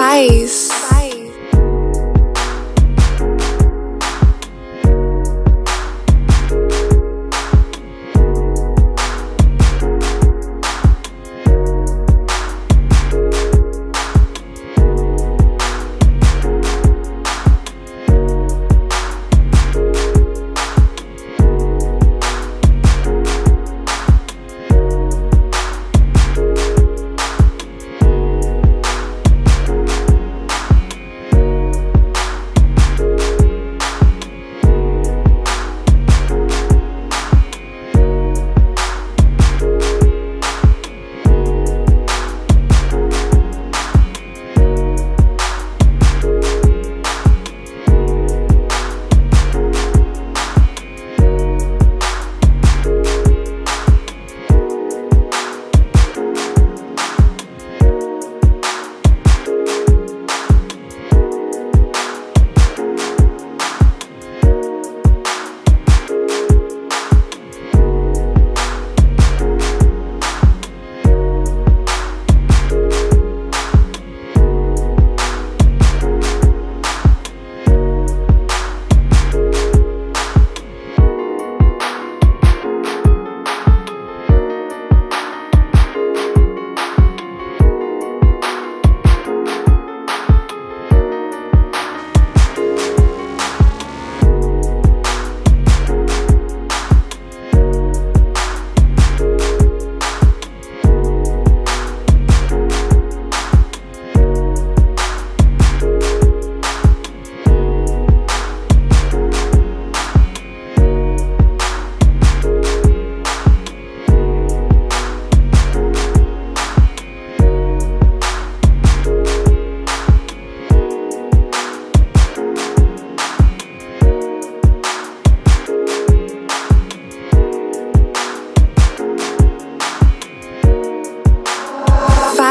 advice.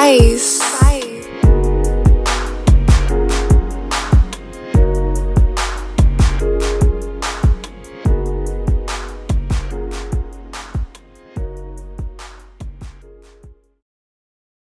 place.